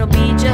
it'll be just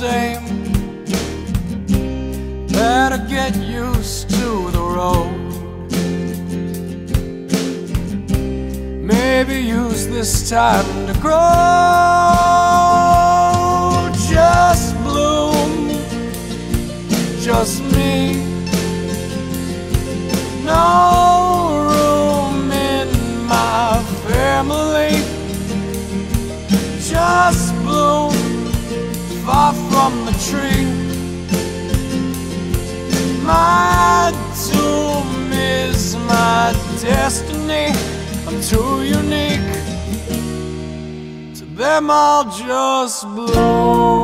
same. Better get used to the road. Maybe use this time to grow. Just bloom, just me. No room in my family. Just bloom far train. My doom is my destiny. I'm too unique to them. I'll just blow.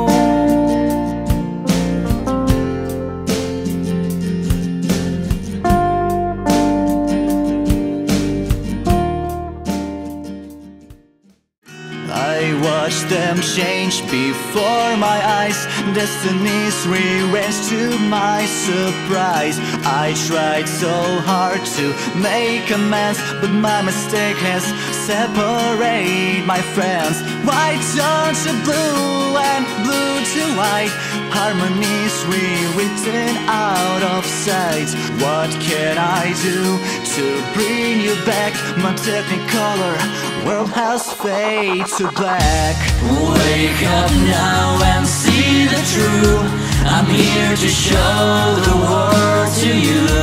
Watch them change before my eyes. Destinies rearranged to my surprise. I tried so hard to make amends But my mistake has separated my friends. White turned to blue and blue to white? Harmonies rewritten out of sight. What can I do to bring you back? My technicolor world has faded to black. Wake up now and see the truth. I'm here to show the world to you.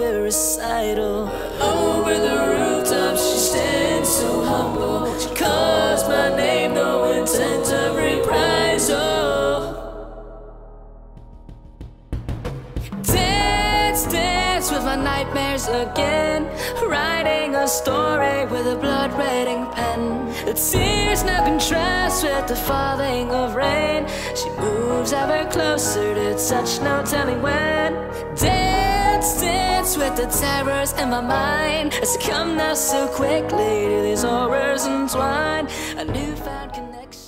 A recital. Over the rooftop, she stands so humble. She calls my name, no intent of reprisal. Dance, dance with my nightmares again. Writing a story with a blood red ink pen. The tears now contrast with the falling of rain. She moves ever closer to touch, no telling when. Dance, dance with the terrors in my mind. I succumb now so quickly to these horrors entwined. A newfound connection.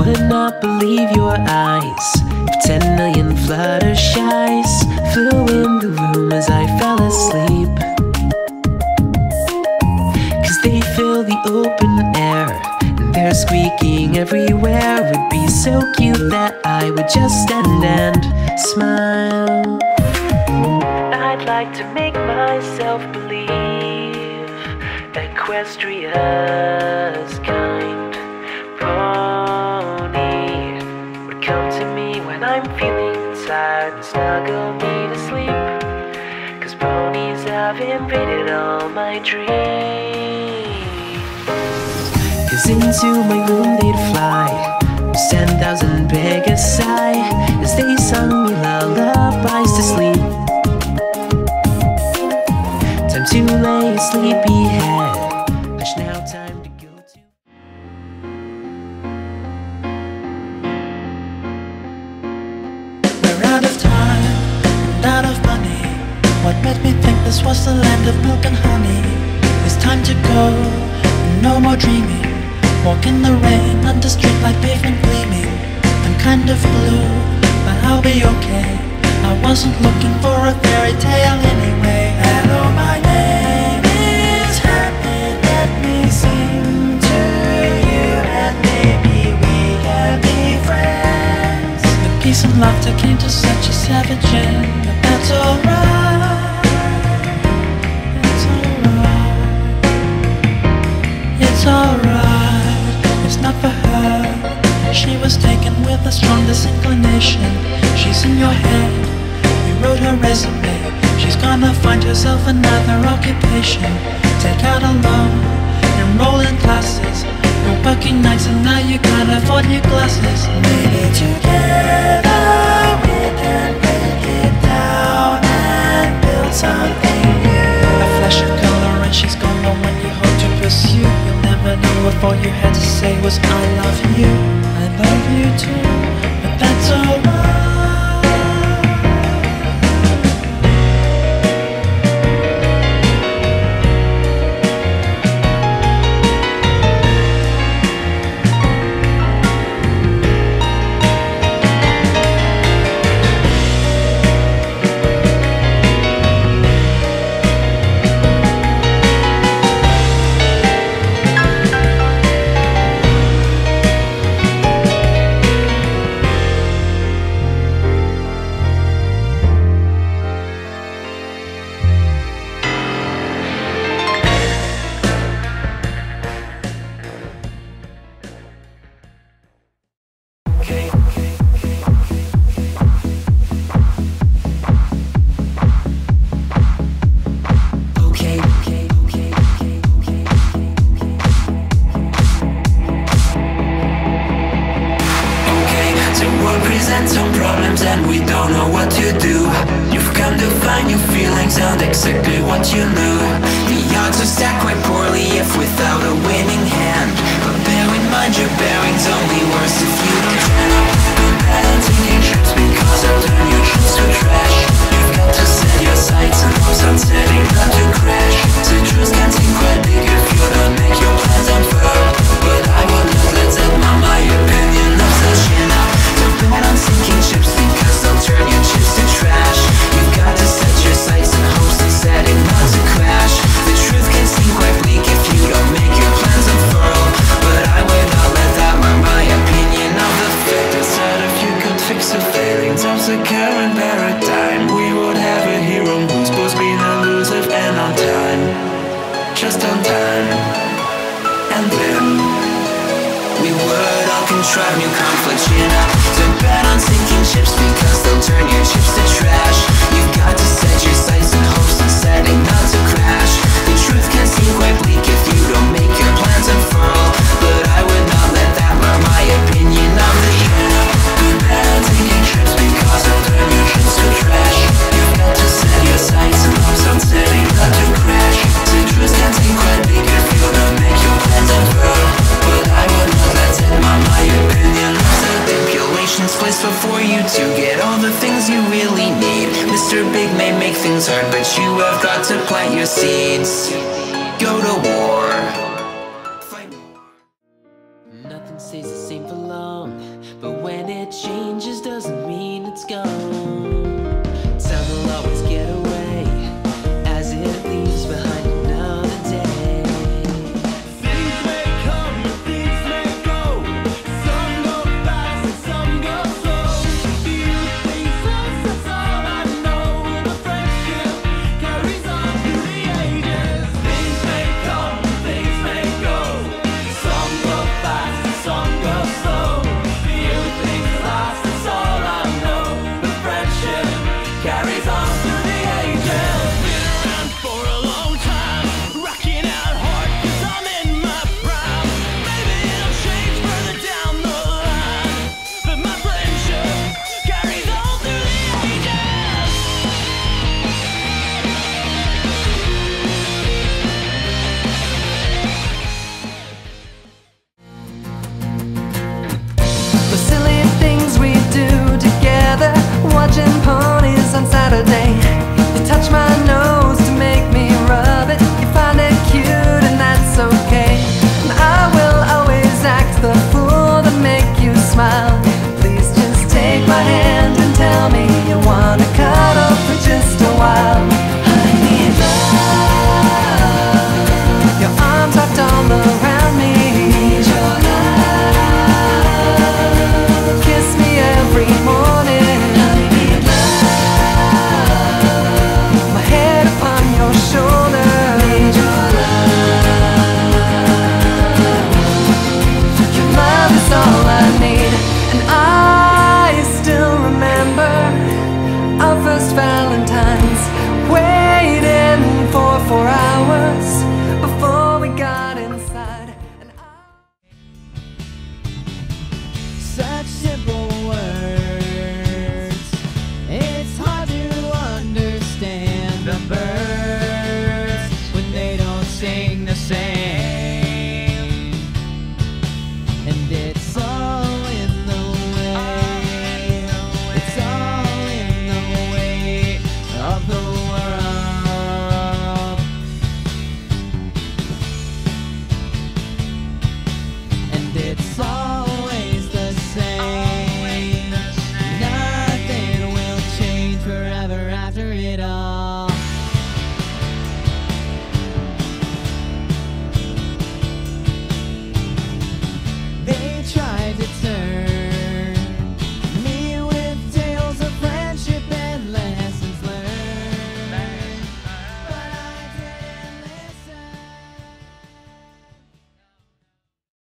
Would not believe your eyes. Ten million Fluttershys flew in the room as I fell asleep. Cause they fill the open air, and they're squeaking everywhere. Would be so cute that I would just stand and smile. I'd like to make myself believe Equestria's invaded all my dreams. Cause into my room they'd fly. With ten thousand beg a sigh as they sung was the land of milk and honey? It's time to go, no more dreaming. Walk in the rain under street light pavement gleaming. I'm kind of blue, but I'll be okay. I wasn't looking for a fairy tale anyway. Hello, my name is Happy. Let me sing to you, and maybe we can be friends. The peace and laughter came to such a savage end, inclination. She's in your head. You wrote her resume. She's gonna find herself another occupation. Take out a loan, enroll in classes. You're working nights and now you can't afford your glasses. Maybe together we can break it down and build something new. A flash of color and she's gone. But when you hope to pursue, you'll never know if all you had to say was I love you. I love you too, that's alright. present some problems and we don't know what to do. You've come to find your feelings aren't exactly what you knew. The odds are stacked quite poorly if without a winning hand. But bear in mind your bearings only worse if you don't plan Balance in your chips because I'll turn your chips to trash. You've got to set your sights and hopes on setting not to crash. We would all contrive new conflicts, you know. To bet on sinking ships because they'll turn your chips to trash. You've got to set your sights hard but you have got to plant your seeds. Go to war